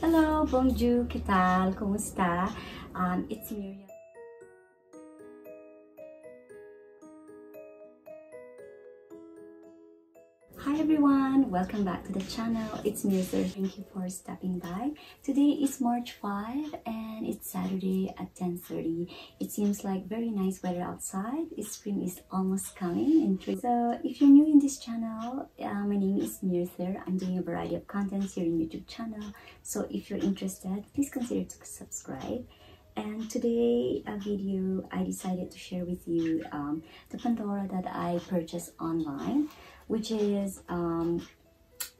Hello, bonjour, kital, kumusta? Um, it's Miriam. Hi everyone, welcome back to the channel. It's Mirther. Thank you for stopping by. Today is March 5 and it's Saturday at 10.30. It seems like very nice weather outside. Spring is almost coming in. So if you're new in this channel, uh, my name is Mirther. I'm doing a variety of contents here in YouTube channel. So if you're interested, please consider to subscribe and today a video I decided to share with you um, the Pandora that I purchased online which is um,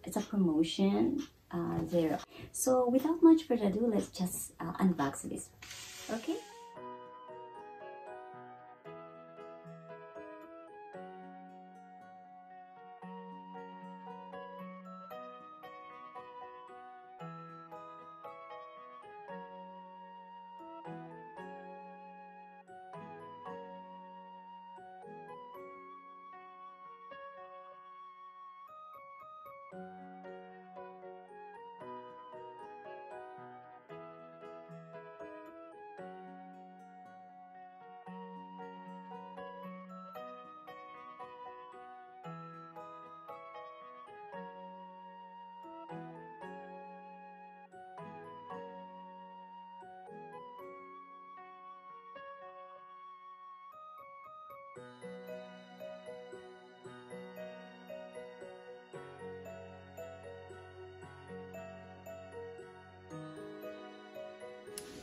it's a promotion uh, there. So without much further ado, let's just uh, unbox this. Okay.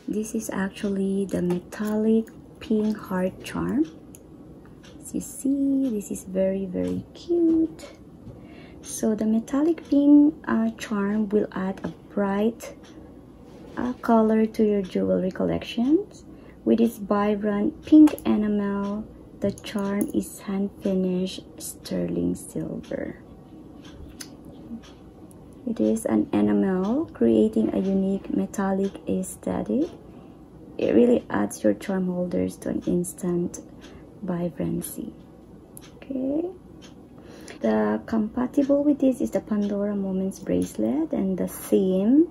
This is actually the metallic pink heart charm. As you see, this is very, very cute. So the metallic pink uh, charm will add a bright uh, color to your jewelry collections. With its vibrant pink enamel, the charm is hand-finished sterling silver. It is an enamel, creating a unique metallic aesthetic. It really adds your charm holders to an instant vibrancy. Okay. The compatible with this is the Pandora Moments bracelet and the theme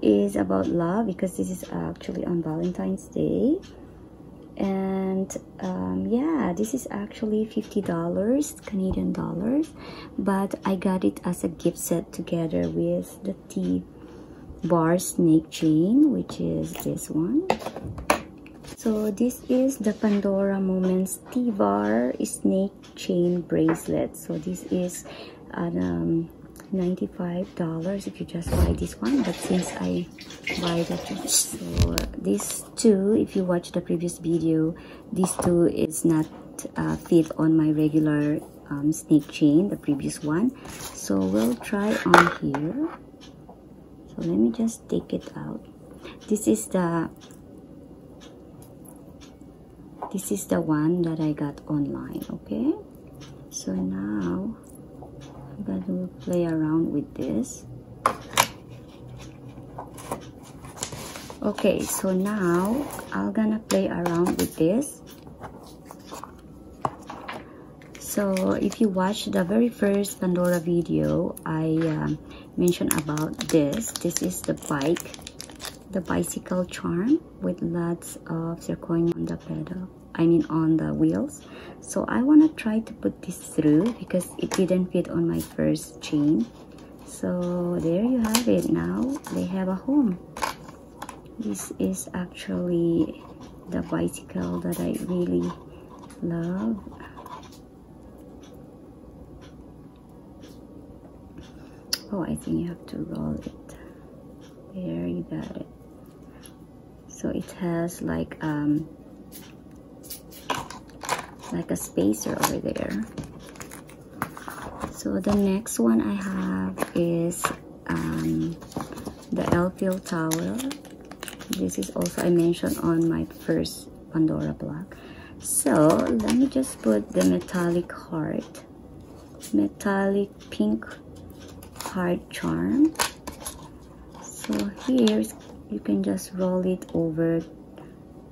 is about love because this is actually on Valentine's Day and um, yeah this is actually $50 Canadian dollars but I got it as a gift set together with the T bar snake chain which is this one. So this is the Pandora Moments T-bar snake chain bracelet. So this is an um, $95 if you just buy this one but since I buy the so two if you watch the previous video these two is not uh, fit on my regular um, snake chain the previous one. So we'll try on here. So let me just take it out. This is the this is the one that I got online okay? So now I'm to play around with this. Okay so now I'm gonna play around with this. So if you watch the very first Pandora video I um, mentioned about this. This is the bike the bicycle charm with lots of zirconia on the pedal I mean on the wheels. So I want to try to put this through because it didn't fit on my first chain. So there you have it. Now they have a home. This is actually the bicycle that I really love. Oh I think you have to roll it. There you got it. So it has like um like a spacer over there. So the next one I have is um, the Eiffel Tower. This is also I mentioned on my first Pandora vlog. So let me just put the metallic heart. Metallic pink heart charm. So here you can just roll it over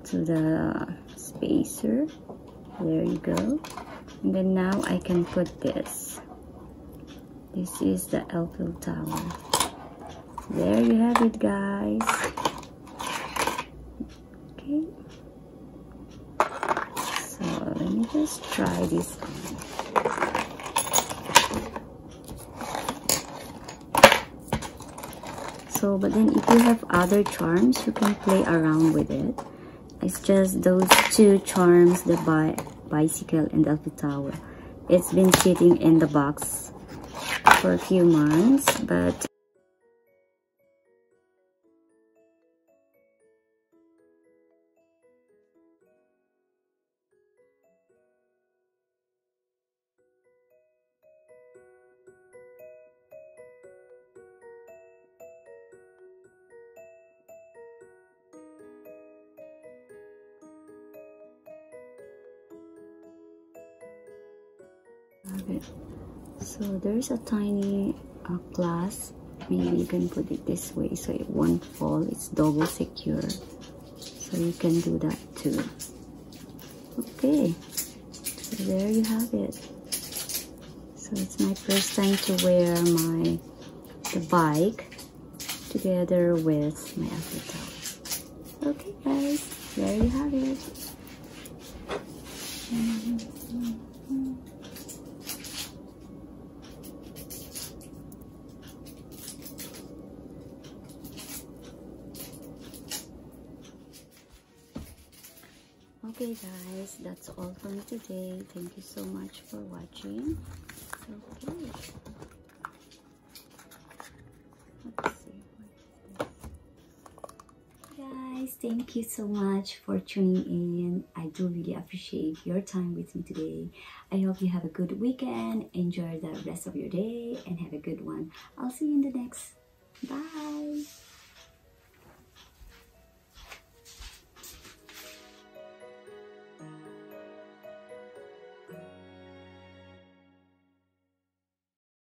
to the spacer there you go. And then now I can put this. This is the Eiffel Tower. There you have it guys. Okay. So let me just try this so but then if you have other charms you can play around with it it's just those two charms the bi bicycle and the Tower. It's been sitting in the box for a few months but so there's a tiny uh, glass. Maybe you can put it this way so it won't fall. It's double secure. So you can do that too. Okay. So there you have it. So it's my first time to wear my the bike together with my avatar okay guys. There you have it. mm -hmm. Okay guys that's all for me today. Thank you so much for watching. Okay. Guys thank you so much for tuning in. I do really appreciate your time with me today. I hope you have a good weekend. Enjoy the rest of your day and have a good one. I'll see you in the next. Bye